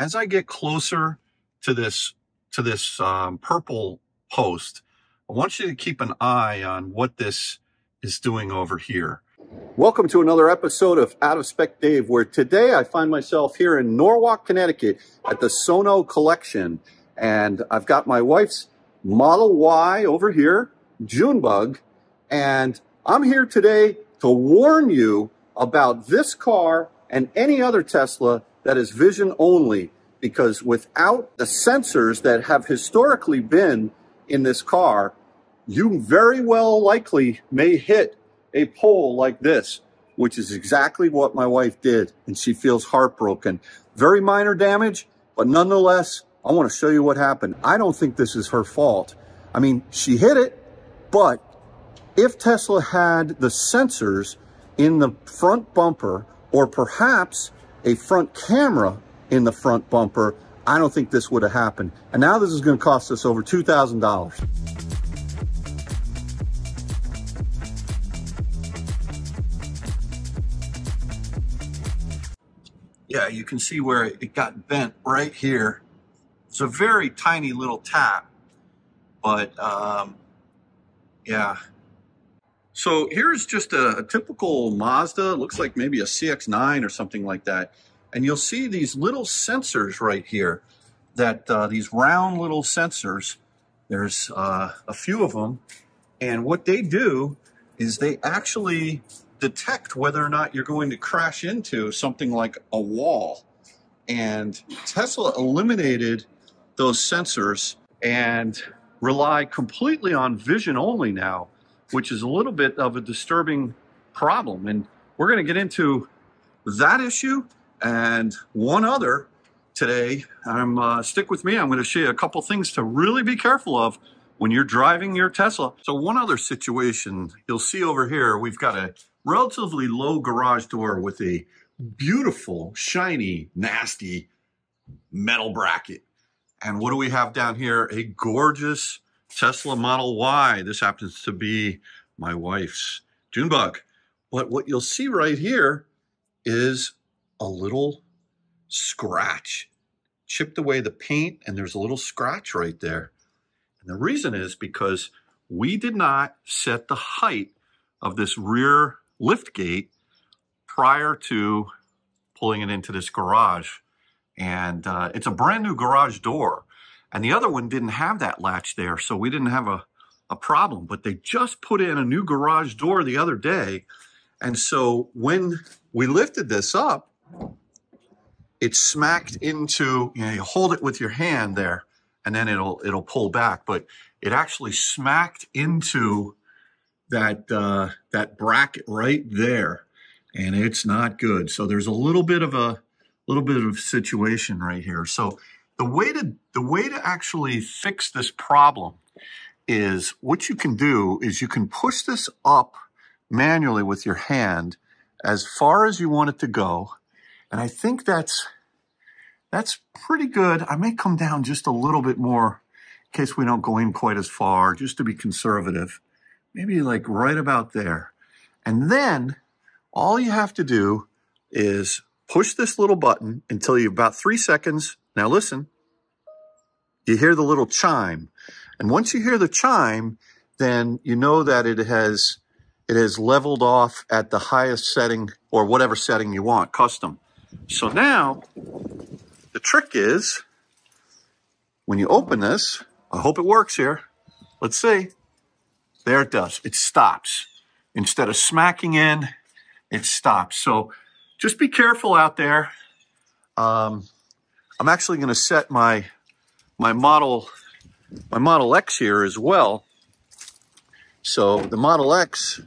as I get closer to this, to this um, purple post, I want you to keep an eye on what this is doing over here. Welcome to another episode of Out of Spec Dave, where today I find myself here in Norwalk, Connecticut at the Sono Collection. And I've got my wife's Model Y over here, Junebug, and I'm here today to warn you about this car and any other Tesla that is vision only, because without the sensors that have historically been in this car, you very well likely may hit a pole like this, which is exactly what my wife did, and she feels heartbroken. Very minor damage, but nonetheless, I want to show you what happened. I don't think this is her fault. I mean, she hit it, but if Tesla had the sensors in the front bumper or perhaps a front camera in the front bumper, I don't think this would have happened. And now this is going to cost us over $2,000. Yeah, you can see where it got bent right here. It's a very tiny little tap, but um, yeah. So here's just a, a typical Mazda. Looks like maybe a CX-9 or something like that. And you'll see these little sensors right here that uh, these round little sensors, there's uh, a few of them. And what they do is they actually detect whether or not you're going to crash into something like a wall. And Tesla eliminated those sensors and rely completely on vision only now, which is a little bit of a disturbing problem. And we're going to get into that issue and one other today. I'm uh, stick with me. I'm going to show you a couple things to really be careful of when you're driving your Tesla. So one other situation you'll see over here, we've got a relatively low garage door with a beautiful, shiny, nasty metal bracket. And what do we have down here? A gorgeous Tesla Model Y. This happens to be my wife's Junebug. But what you'll see right here is a little scratch. Chipped away the paint and there's a little scratch right there. And the reason is because we did not set the height of this rear lift gate prior to pulling it into this garage. And uh, it's a brand new garage door. And the other one didn't have that latch there, so we didn't have a, a problem. But they just put in a new garage door the other day. And so when we lifted this up, it smacked into, you know, you hold it with your hand there and then it'll it'll pull back. But it actually smacked into that uh, that bracket right there, and it's not good. So there's a little bit of a little bit of situation right here. So the way to the way to actually fix this problem is what you can do is you can push this up manually with your hand as far as you want it to go. And I think that's that's pretty good. I may come down just a little bit more in case we don't go in quite as far, just to be conservative maybe like right about there. And then all you have to do is push this little button until you about three seconds. Now listen, you hear the little chime. And once you hear the chime, then you know that it has it has leveled off at the highest setting or whatever setting you want, custom. So now the trick is when you open this, I hope it works here. Let's see. There it does. It stops. Instead of smacking in, it stops. So just be careful out there. Um, I'm actually going to set my my model my Model X here as well. So the Model X,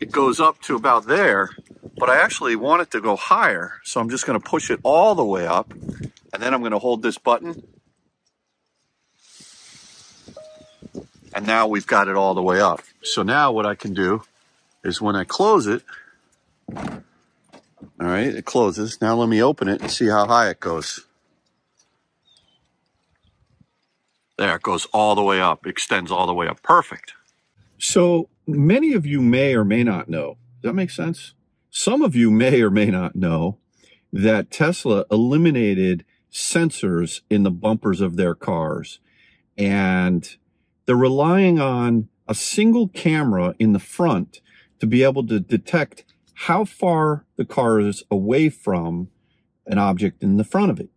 it goes up to about there, but I actually want it to go higher. So I'm just going to push it all the way up, and then I'm going to hold this button And now we've got it all the way up. So now what I can do is when I close it, all right, it closes. Now let me open it and see how high it goes. There, it goes all the way up, extends all the way up. Perfect. So many of you may or may not know. Does that make sense? Some of you may or may not know that Tesla eliminated sensors in the bumpers of their cars. And they're relying on a single camera in the front to be able to detect how far the car is away from an object in the front of it,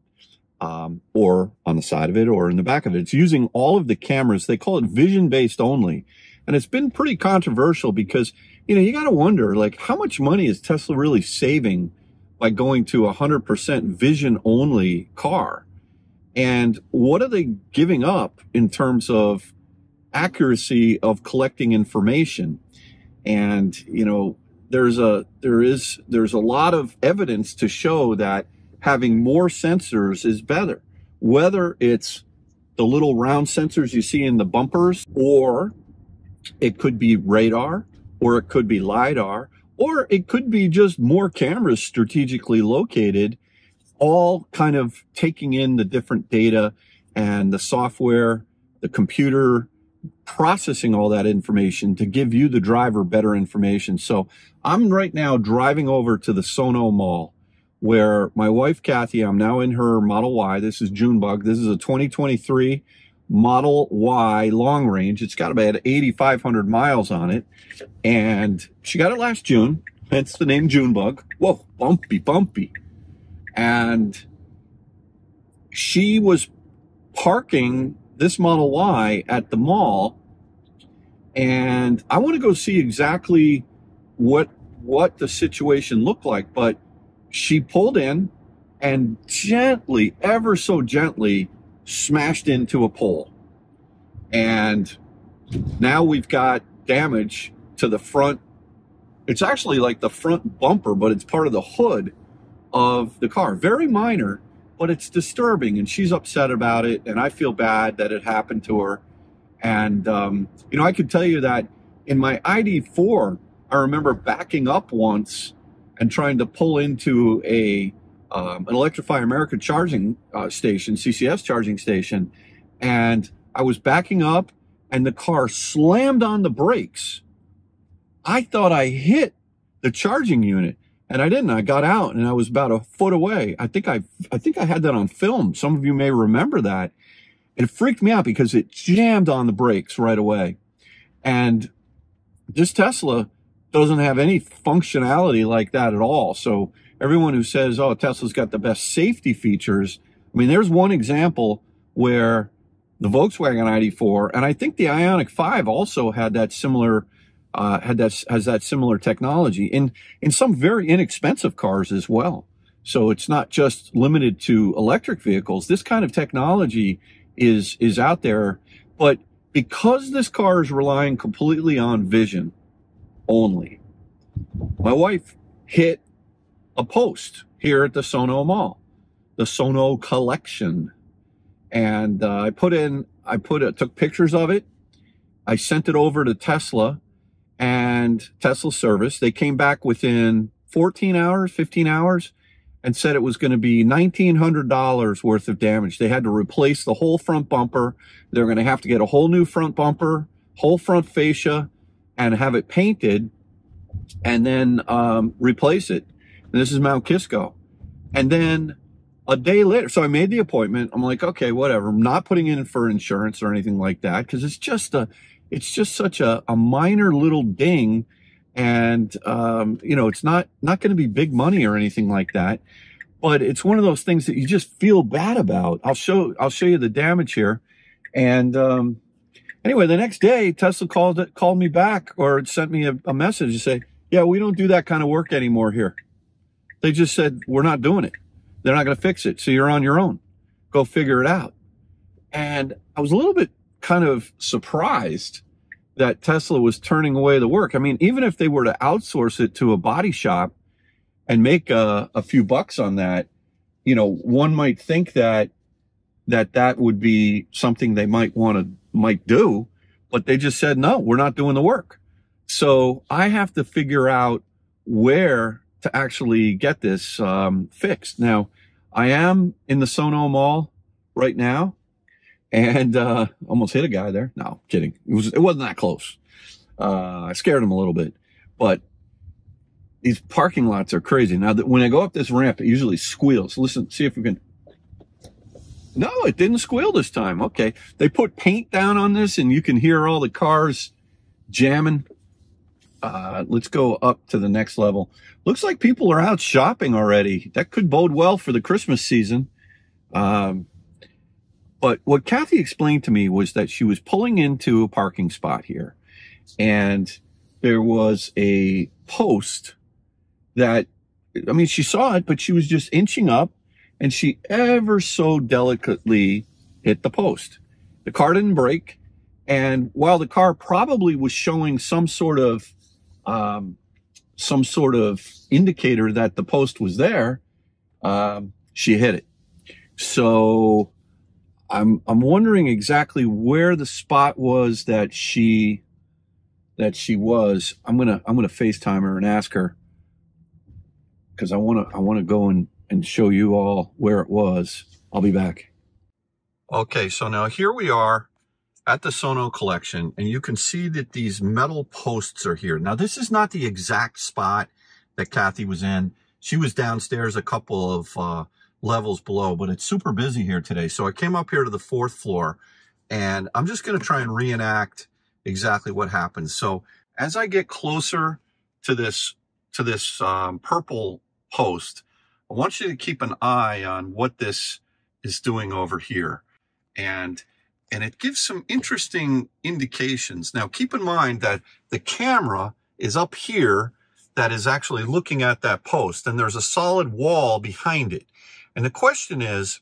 um, or on the side of it, or in the back of it. It's using all of the cameras. They call it vision based only. And it's been pretty controversial because, you know, you got to wonder, like, how much money is Tesla really saving by going to a 100% vision only car? And what are they giving up in terms of accuracy of collecting information? And, you know, there's a, there is, there's a lot of evidence to show that having more sensors is better, whether it's the little round sensors you see in the bumpers, or it could be radar, or it could be LiDAR, or it could be just more cameras strategically located, all kind of taking in the different data and the software, the computer, processing all that information to give you, the driver, better information. So I'm right now driving over to the Sono Mall where my wife, Kathy, I'm now in her Model Y. This is Junebug. This is a 2023 Model Y long range. It's got about 8,500 miles on it. And she got it last June. Hence the name Junebug. Whoa, bumpy, bumpy. And she was parking this Model Y at the mall. And I want to go see exactly what what the situation looked like. But she pulled in and gently, ever so gently, smashed into a pole. And now we've got damage to the front. It's actually like the front bumper, but it's part of the hood of the car. Very minor, but it's disturbing. And she's upset about it. And I feel bad that it happened to her. And, um, you know, I could tell you that in my ID4, I remember backing up once and trying to pull into a um, an Electrify America charging uh, station, CCS charging station, and I was backing up, and the car slammed on the brakes. I thought I hit the charging unit, and I didn't. I got out, and I was about a foot away. I think I, I think I had that on film. Some of you may remember that. It freaked me out because it jammed on the brakes right away, and this Tesla doesn't have any functionality like that at all. So everyone who says, oh, Tesla's got the best safety features, I mean, there's one example where the Volkswagen ID4, and I think the Ioniq 5 also had that similar, uh, had that, has that similar technology in, in some very inexpensive cars as well. So it's not just limited to electric vehicles. This kind of technology is, is out there, but because this car is relying completely on vision, only. My wife hit a post here at the Sono Mall, the Sono Collection. And uh, I put in, I put it, took pictures of it. I sent it over to Tesla and Tesla service. They came back within 14 hours, 15 hours and said it was going to be $1,900 worth of damage. They had to replace the whole front bumper. They're going to have to get a whole new front bumper, whole front fascia, and have it painted and then um, replace it. And this is Mount Kisco. And then a day later, so I made the appointment. I'm like, okay, whatever. I'm not putting in for insurance or anything like that because it's just a, it's just such a, a minor little ding. And, um, you know, it's not, not going to be big money or anything like that. But it's one of those things that you just feel bad about. I'll show, I'll show you the damage here. And, um, Anyway, the next day, Tesla called it, called me back or sent me a, a message to say, yeah, we don't do that kind of work anymore here. They just said, we're not doing it. They're not going to fix it. So you're on your own. Go figure it out. And I was a little bit kind of surprised that Tesla was turning away the work. I mean, even if they were to outsource it to a body shop and make a, a few bucks on that, you know, one might think that that that would be something they might want to might do, but they just said, no, we're not doing the work. So I have to figure out where to actually get this um, fixed. Now, I am in the Sono Mall right now, and uh, almost hit a guy there. No, kidding. It was it wasn't that close. Uh, I scared him a little bit, but these parking lots are crazy. Now, that when I go up this ramp, it usually squeals. Listen, see if we can. No, it didn't squeal this time. Okay. They put paint down on this and you can hear all the cars jamming. Uh, let's go up to the next level. Looks like people are out shopping already. That could bode well for the Christmas season. Um, but what Kathy explained to me was that she was pulling into a parking spot here and there was a post that, I mean, she saw it, but she was just inching up and she ever so delicately hit the post. The car didn't break. And while the car probably was showing some sort of, um, some sort of indicator that the post was there, um, she hit it. So I'm I'm wondering exactly where the spot was that she that she was. I'm gonna I'm gonna FaceTime her and ask her because I wanna I wanna go and, and show you all where it was. I'll be back. Okay, so now here we are at the Sono collection, and you can see that these metal posts are here. Now, this is not the exact spot that Kathy was in. She was downstairs a couple of uh, levels below, but it's super busy here today. So I came up here to the fourth floor and I'm just going to try and reenact exactly what happens. So as I get closer to this, to this um, purple post, I want you to keep an eye on what this is doing over here. And, and it gives some interesting indications. Now keep in mind that the camera is up here that is actually looking at that post and there's a solid wall behind it. And the question is,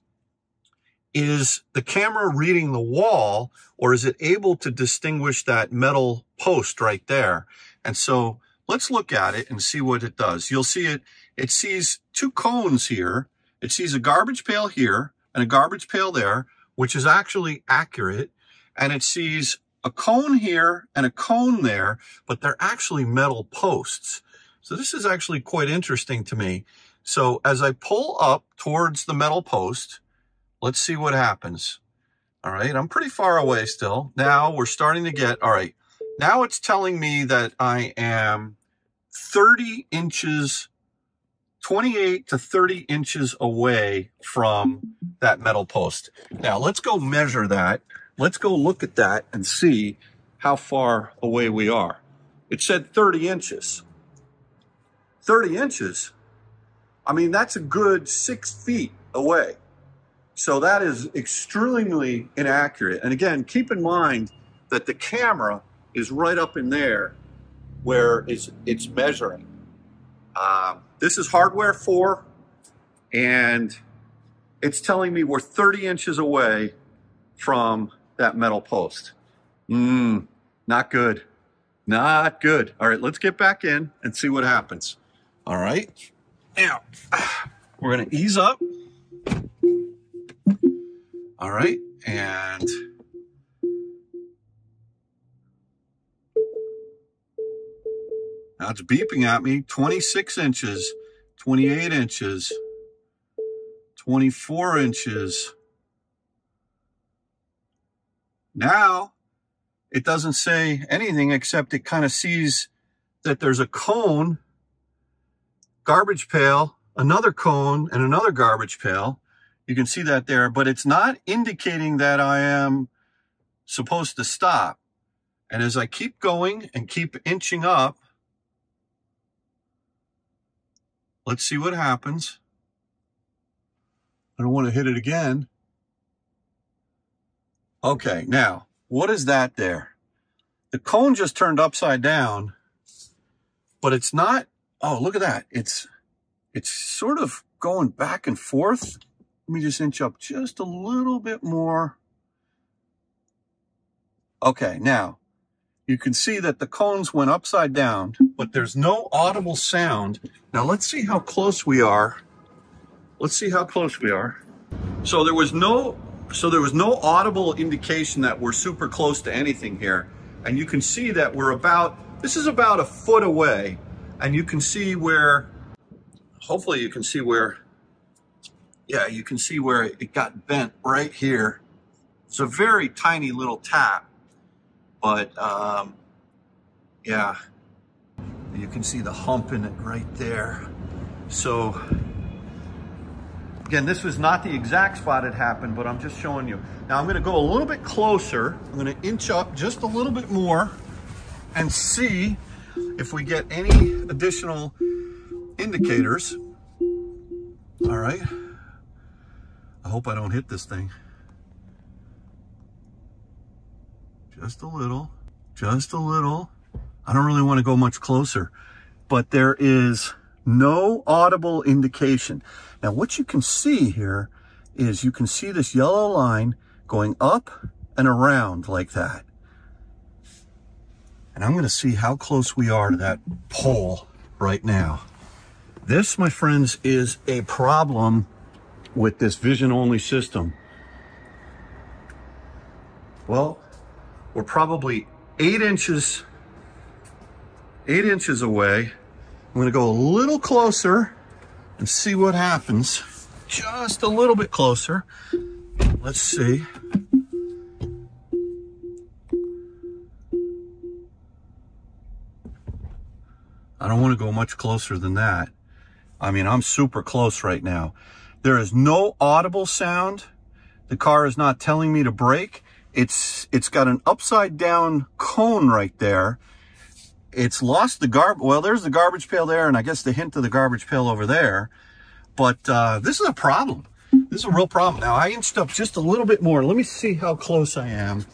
is the camera reading the wall or is it able to distinguish that metal post right there? And so let's look at it and see what it does. You'll see it, it sees two cones here. It sees a garbage pail here and a garbage pail there, which is actually accurate. And it sees a cone here and a cone there, but they're actually metal posts. So this is actually quite interesting to me. So as I pull up towards the metal post, let's see what happens. All right, I'm pretty far away still. Now we're starting to get, all right, now it's telling me that I am 30 inches, 28 to 30 inches away from that metal post. Now let's go measure that. Let's go look at that and see how far away we are. It said 30 inches. 30 inches? I mean, that's a good six feet away. So that is extremely inaccurate. And again, keep in mind that the camera is right up in there where it's, it's measuring. Um, this is hardware 4, and it's telling me we're 30 inches away from that metal post. Mmm, not good. Not good. All right, let's get back in and see what happens. All right. Now, we're going to ease up. All right. And it's beeping at me 26 inches, 28 inches, 24 inches. Now it doesn't say anything except it kind of sees that there's a cone garbage pail, another cone, and another garbage pail. You can see that there, but it's not indicating that I am supposed to stop. And as I keep going and keep inching up, let's see what happens. I don't want to hit it again. Okay, now, what is that there? The cone just turned upside down, but it's not Oh, look at that. It's, it's sort of going back and forth. Let me just inch up just a little bit more. Okay, now you can see that the cones went upside down, but there's no audible sound. Now let's see how close we are. Let's see how close we are. So there was no, so there was no audible indication that we're super close to anything here. And you can see that we're about, this is about a foot away and you can see where, hopefully you can see where, yeah, you can see where it got bent right here. It's a very tiny little tap, but um, yeah, You can see the hump in it right there. So again, this was not the exact spot it happened, but I'm just showing you. Now I'm gonna go a little bit closer. I'm gonna inch up just a little bit more and see if we get any additional indicators. All right. I hope I don't hit this thing. Just a little, just a little. I don't really want to go much closer, but there is no audible indication. Now what you can see here is you can see this yellow line going up and around like that. And I'm going to see how close we are to that pole right now. This, my friends, is a problem with this vision only system. Well, we're probably eight inches, eight inches away. I'm gonna go a little closer and see what happens. Just a little bit closer. Let's see. I don't want to go much closer than that. I mean, I'm super close right now. There is no audible sound. The car is not telling me to brake. It's it's got an upside down cone right there. It's lost the garbage. Well, there's the garbage pail there, and I guess the hint of the garbage pail over there. But uh, this is a problem. This is a real problem. Now, I inched up just a little bit more. Let me see how close I am.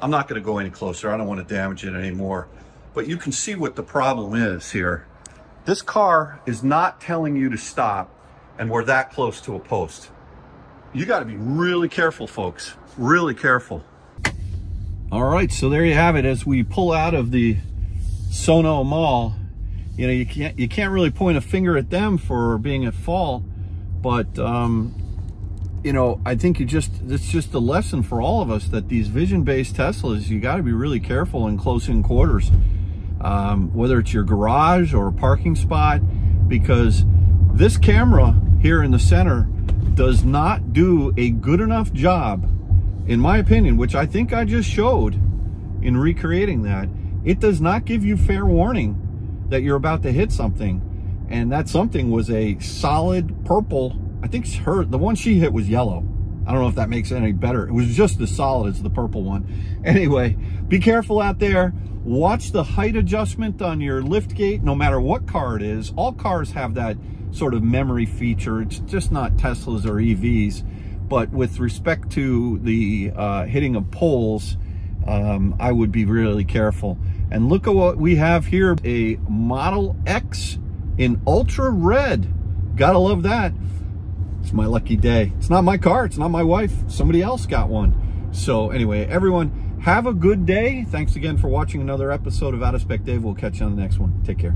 I'm not going to go any closer. I don't want to damage it anymore. But you can see what the problem is here. This car is not telling you to stop and we're that close to a post. You got to be really careful, folks. Really careful. All right, so there you have it. As we pull out of the Sono Mall, you know, you can't you can't really point a finger at them for being at fault, but um, you know, I think you just, it's just a lesson for all of us that these vision-based Teslas, you got to be really careful in close in quarters, um, whether it's your garage or a parking spot, because this camera here in the center does not do a good enough job, in my opinion, which I think I just showed in recreating that. It does not give you fair warning that you're about to hit something. And that something was a solid purple I think her, the one she hit was yellow. I don't know if that makes it any better. It was just as solid as the purple one. Anyway, be careful out there. Watch the height adjustment on your lift gate, no matter what car it is. All cars have that sort of memory feature. It's just not Teslas or EVs. But with respect to the uh, hitting of poles, um, I would be really careful. And look at what we have here, a Model X in ultra red. Gotta love that. It's my lucky day. It's not my car. It's not my wife. Somebody else got one. So anyway, everyone, have a good day. Thanks again for watching another episode of Out of Spec Dave. We'll catch you on the next one. Take care.